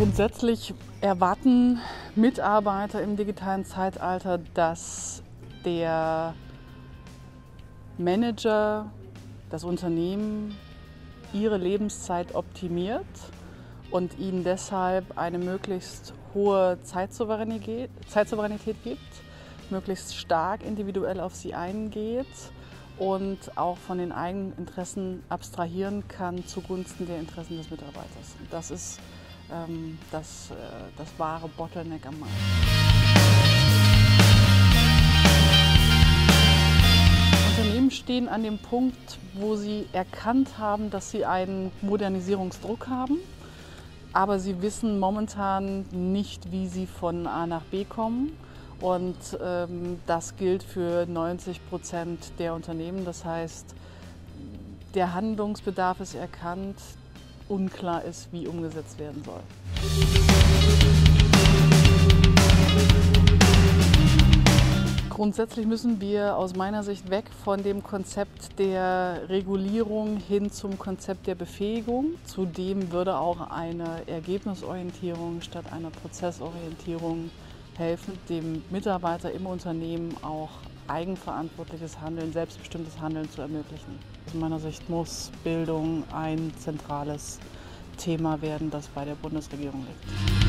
Grundsätzlich erwarten Mitarbeiter im digitalen Zeitalter, dass der Manager, das Unternehmen ihre Lebenszeit optimiert und ihnen deshalb eine möglichst hohe Zeitsouveränität, Zeitsouveränität gibt, möglichst stark individuell auf sie eingeht und auch von den eigenen Interessen abstrahieren kann zugunsten der Interessen des Mitarbeiters. Das ist ähm, das, äh, das wahre Bottleneck am Markt. Unternehmen stehen an dem Punkt, wo sie erkannt haben, dass sie einen Modernisierungsdruck haben, aber sie wissen momentan nicht, wie sie von A nach B kommen. Und ähm, das gilt für 90 Prozent der Unternehmen. Das heißt, der Handlungsbedarf ist erkannt, unklar ist, wie umgesetzt werden soll. Grundsätzlich müssen wir aus meiner Sicht weg von dem Konzept der Regulierung hin zum Konzept der Befähigung. Zudem würde auch eine Ergebnisorientierung statt einer Prozessorientierung helfen, dem Mitarbeiter im Unternehmen auch eigenverantwortliches Handeln, selbstbestimmtes Handeln zu ermöglichen. Aus meiner Sicht muss Bildung ein zentrales Thema werden, das bei der Bundesregierung liegt.